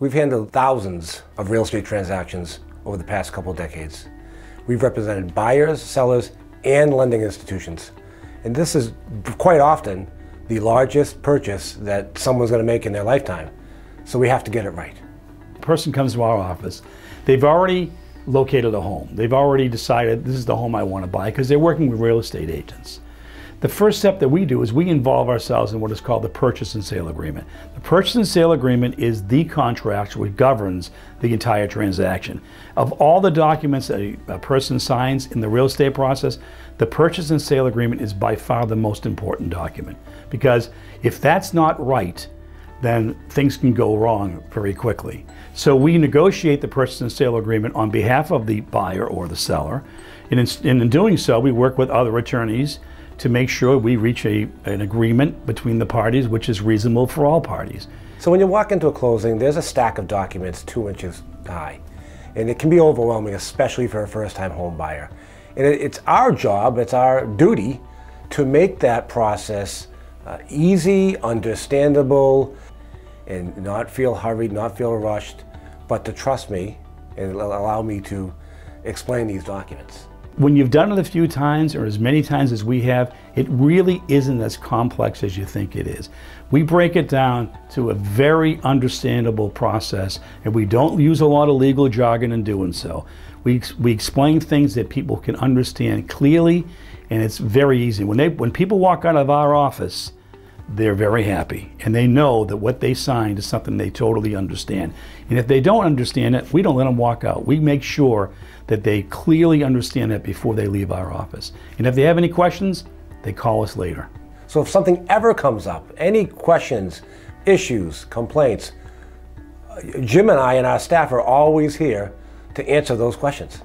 We've handled thousands of real estate transactions over the past couple decades. We've represented buyers, sellers, and lending institutions. And this is quite often the largest purchase that someone's going to make in their lifetime. So we have to get it right. A person comes to our office, they've already located a home. They've already decided this is the home I want to buy because they're working with real estate agents. The first step that we do is we involve ourselves in what is called the purchase and sale agreement. The purchase and sale agreement is the contract which governs the entire transaction. Of all the documents that a, person signs in the real estate process, the purchase and sale agreement is by far the most important document. Because if that's not right, then things can go wrong very quickly. So we negotiate the purchase and sale agreement on behalf of the buyer or the seller. And in, in doing so, we work with other attorneys to make sure we reach a, an agreement between the parties which is reasonable for all parties. So when you walk into a closing, there's a stack of documents two inches high. And it can be overwhelming, especially for a first-time home buyer. And it, it's our job, it's our duty to make that process uh, easy, understandable, and not feel hurried, not feel rushed, but to trust me and allow me to explain these documents. When you've done it a few times or as many times as we have, it really isn't as complex as you think it is. We break it down to a very understandable process and we don't use a lot of legal jargon in doing so. We, we explain things that people can understand clearly and it's very easy. When, they, when people walk out of our office, they're very happy and they know that what they signed is something they totally understand. And if they don't understand it, we don't let them walk out. We make sure that they clearly understand it before they leave our office. And if they have any questions, they call us later. So if something ever comes up, any questions, issues, complaints, uh, Jim and I and our staff are always here to answer those questions.